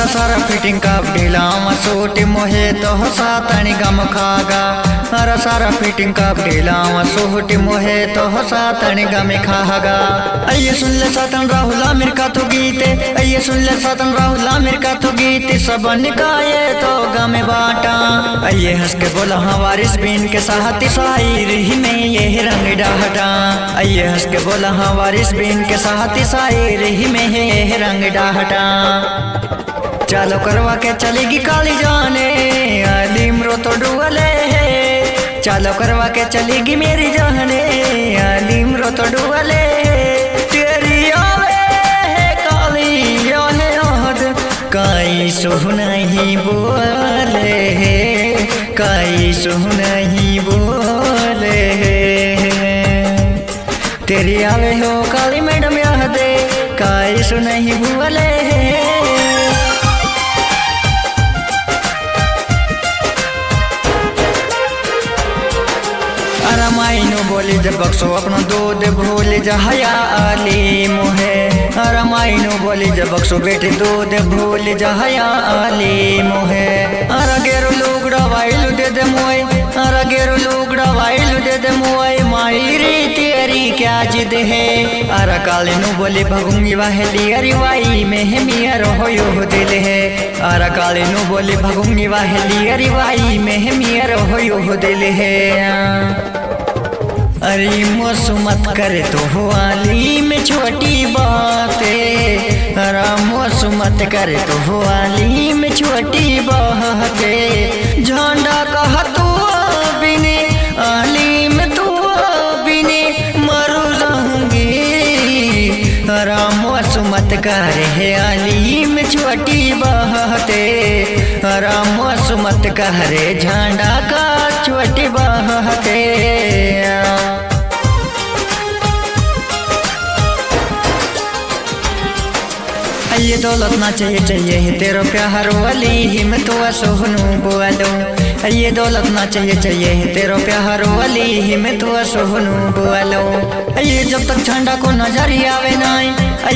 अरे सारा फिटिंग का ढीला सूट मोहे तो सातनी गम खागा। अरे सारा फिटिंग का ढीला सूट मोहे तो सातनी गम खागा। आइए सुन ले सातन राहुल आमिर का तो गीते आइए सुन ले सातन राहुल आमिर का तो गीत, सब निकाये तो गम बाटा। आइए हंस के बोला हाँ वारिस बिन के साहती शायर ही में ये रंग डाहटा। आइए हंस के बोला हाँ वारिस बिन के साहती शायर ही में ये रंग डाहटा। चालो करवा के चलेगी काली जाने। अलीम रो तो डुअले है। चालो करवा के चलेगी मेरी जाने। अलीम रो तो डुअले तेरी आवे है काली जाने याद काई सुह नहीं बोले है। काई सुह नहीं बोले तेरी आवे हो काली मैडम याद। काई सुह ही बोले बोली जब बक्सो, अपनो दूध भूल जहया आली मुहे। रामायण बोली जब बक्सो, बेटी, दूध भूल जहया आली मुहे। अरा गेरो लुगड़ा वाइल दे दे मोय अरा लुगड़ा वाइल दे दे मोय माई रे तेरी क्या जिद है? अरा काले नु बोली भगुंगी वाहली अरी वाई में है मियर होयो दिल है। अरा काले नु बोली भगुंगी वाहली अरी वाई में है मियर होयो दिल है। अरे मोसु मत करे तो हुआली में छोटी बातें। अरे मोसु मत करे तो हुआली में छोटी बातें। झंडा कहा तू बिने आली में तू बिने मरु जाऊँगी। अरे मोसु मत करे आली में छोटी बातें। अरे मोसु मत करे झंडा का छोटी बातें। दौलत ना चाहिए चाहिए है तेरो प्यार वाली हिम्मत व सोहनू बोलो ये दौलत ना चाहिए चाहिए है तेरो प्यार वाली हिम्मत व सोहनू बोलो ये जब तक झंडा को नजरी आवे नाई,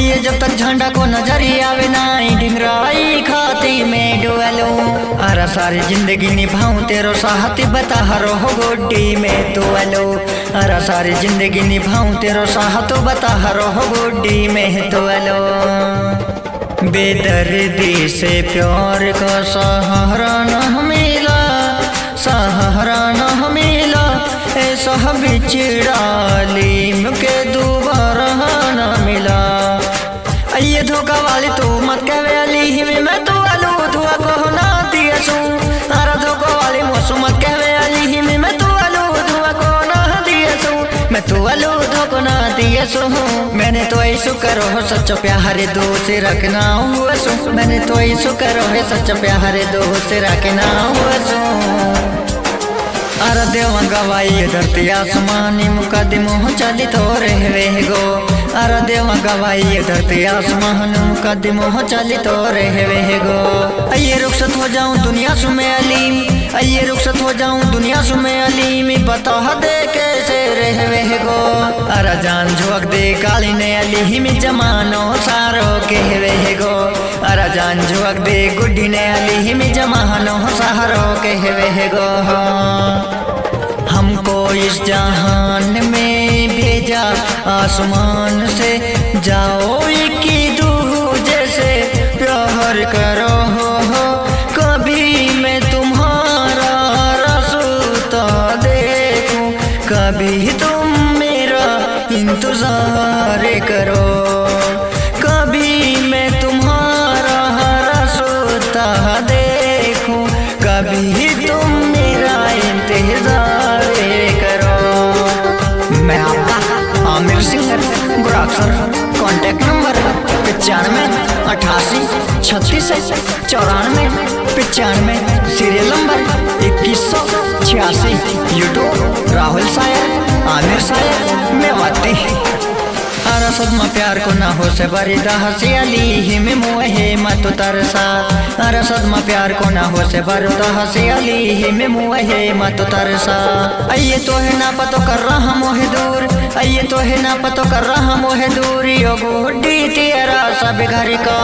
ये जब तक झंडा को नजरी आवे नाई, डिंगराई खाती में डुअलो अरे सारी ज़िंदगी निभाऊं, तेरो साहती बता हरो हो गोड्डी में तो अलो अरे सारी ज़िंदगी निभाऊं, तेरो साहत बता हरो हो गोड्डी में तो अलो बेदर्दी से प्यार का सहारा न ना दिया सू मैंने तो ऐसो करो हो सच प्यारे दो से रखना हुआ सो। मैंने तो ऐसो करो है सच प्यारे दो से रखना हुआ सो। अरे देवा गवाई धरती आसमानी, मुकदमो चली तो रहवे गो। अरे देवा गवाई धरती आसमान, मुकदमो चली तो रहवे गो। अये रुखसत हो जाऊँ दुनिया सुमे अलीम, अये रुखसत हो जाऊँ दुनिया सुमे अलीम बता दे कैसे गो जान झोंक दे काली ने अली में जमानो सारो कहवे गो अरे जान झुक दे गुड्डी ने अली में जमानो सारो कहवे गो हमको इस जहान में भेजा आसमान से जाओ। छत्तीस चौरानवे पचानवे सीरियल नंबर इक्कीस सौ छियासी। यूट्यूब राहुल सायर आमिर सायर अरे सदमा प्यार को ना हो से बरी दहसियाली हिम मोहे मत तरसा अरे सदमा प्यार को ना हो से बर दहसियाली हिम मोहे मत तरसा अये तो है ना पतो कर रहा मोहे दूर अये तो है ना पतो कर रहा मोहे दूर। यो गुड्डी तेरा सब घर का।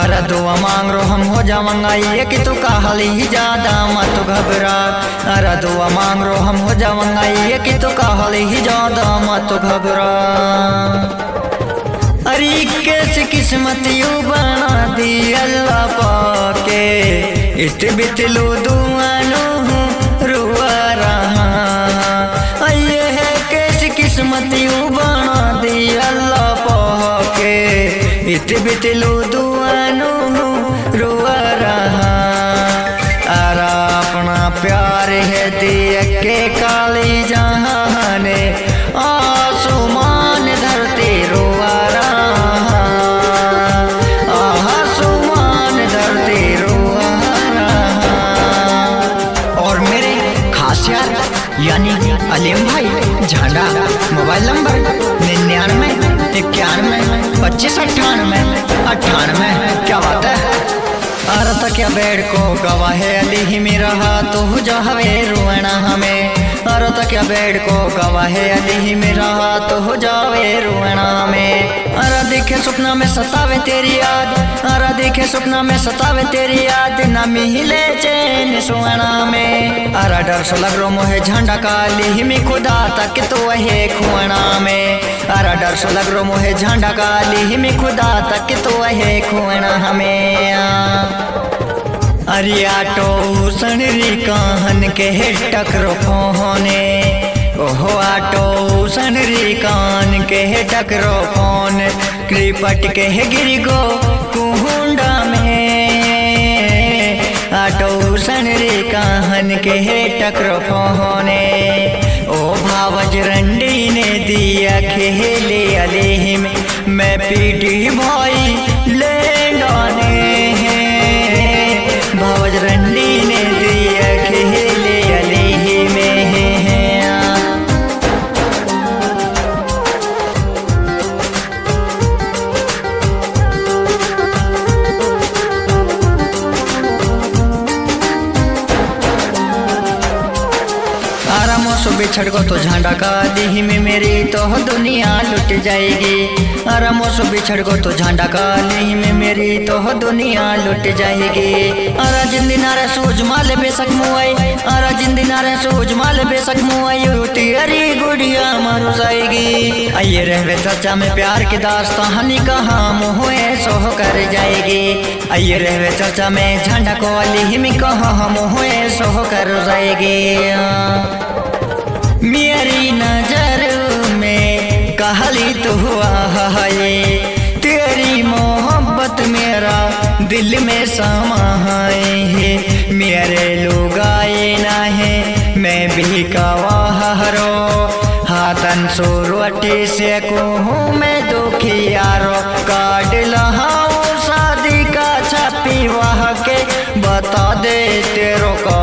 अरे दुआ मांग रो हम हो जावंगा ये कि तू कहली ही ज़्यादा मत घबरा। अरे दुआ मांग रो हम हो जावंगा ये कि तू कहली ही ज़्यादा मत घबरा। अरे से किस्मत यू बना दी अल्लाह पाके। इत बितलू दुआनो रुआ रहा। ये है कैसी किस्मत यू बना दी अल्लाह पाके। इत बितलू दुआनो मोबाइल नंबर निन्यानवे, इक्यानवे, पच्चीस, अट्ठानवे अट्ठानवे। क्या बात है? अरे तक क्या बेड को गवाहे अली ही मेरा हाथ तो जावे रोना हमें। अरे तक क्या बेड को गवाहे? अली ही में रहा तो जावे रुआना हमें अरे देखे सपना में सतावे तेरी याद। अरा देखे सपना में सतावे तेरी याद। ना मिले चैन सुआना में। अरा डर सो लग रो मोहे झंडा काली ही में खुदा तक तो वहे खुआना में। अरा डर सो लग रो मोहे झंडा काली ही में खुदा तक तो वहे खुआना हमें अरे आटो सनरी काहन के टकरो फोने ओहो आटो सनरी कान के टकरो फ़ोन क्रिपट के गिरी गो कुहुंडा में। आटो सनरी काहन के टकरो फोने ओ भावज रंडी ने दिया खेले अले में मैं पीटी भाई आरामों से को तो झंडा का दी में मेरी तो दुनिया लुट जाएगी। आरामों से बिछड़ को तो झंडा का दी में मेरी तो दुनिया लुट जाएगी। अरा जिंदी नारे सूझ माले बेसक मुआई। अरा जिंदी नारे सूझ माले बेसक मुआई। उठी अरे गुड़िया मारो जाएगी। आइए रहवे चर्चा में प्यार की दास्तानी कहाँ मुँह सोह कर जाएगी। आइए रहवे चर्चा में झंडा को अली में कहाँ मुँह सोह कर जाएगी। मेरी नज़र में कहली तो हुआ है तेरी मोहब्बत मेरा दिल में समा है मेरे लोग आए ना है, मैं भी कवाहरो हाथन सुरवटी से कहूँ मैं दुखी यारो। काट लहाओ शादी का छपी वह के बता दे तेरो कह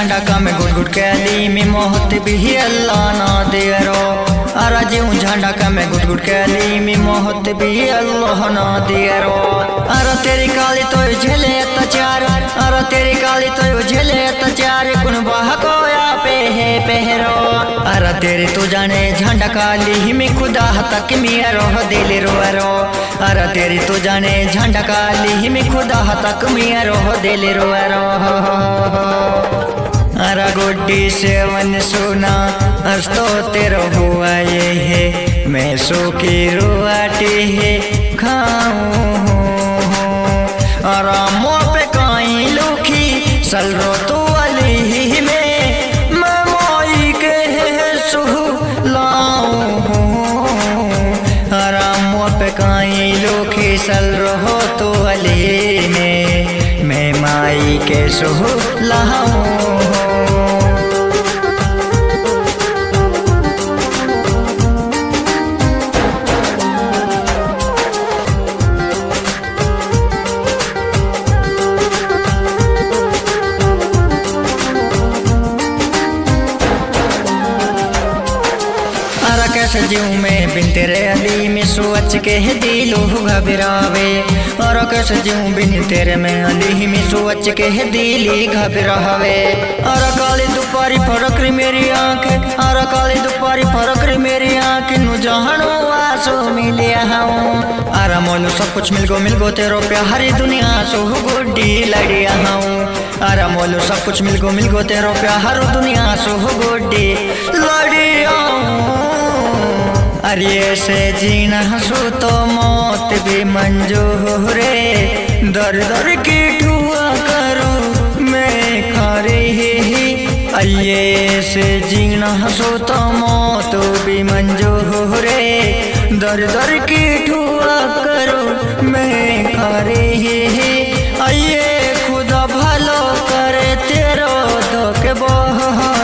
झंडा में गुड़ गुड़ के अली में मोहत भी अल्लाह ना दे रो। अरा जीव झंडा का में गुड़ गुड़ के अली में मोहत भी अल्लाह ना दे रो। अरा तेरी काली तो झेले अत्याचार अरा तेरी काली तो झेले अत्याचार कुन बाह को या पे है पहरो। अरा तेरी तू जाने झंडा काली, में खुदा तक मिया रो दिल रो रो। अरा तेरी तू जाने झंडा काली, में खुदा तक मिया रो दिल रो। रो अरा गोड्डी सेवन सुना अस्तो तेरो हुआ ये है। मैं सो की रुआटी है, खाऊं अरा मो पे काई लुखी सलरो तो अली ही में। मैं मोई के सुह लाऊं अरा मो पे काई लुखी सलरो तो अली में। मैं माई के सोह लहाऊं कैसे जीव में बिन तेरे अली? में सोच के दिलो घबरावे। अरा कैसे जीव बिन तेरे में अली? में सोच के दिली घबरावे। अरा काली दुपारी फरक री मेरी आँख। अरा काली दुपारी फरक री मेरी आँख। नु जहनो आसो मिले हूँ अरा मोनु सब कुछ मिल गो मिल गो तेरो प्यारी दुनिया सो गुड्डी लड़िया हूँ अरा मोलू सब कुछ मिल गो मिल गो तेरो प्यार दुनिया सो गुड्डी लड़िया अरे से जीना हंसू तो मौत भी मंजूर रे। दर दर की ठुआ करो, मैं खरे ही। अरे से जीना हंसू तो मौत भी मंजूर रे। दर दर की ठुआ करो, मैं खरे ही। अये खुद भलो करे तेरो धोखे बहा।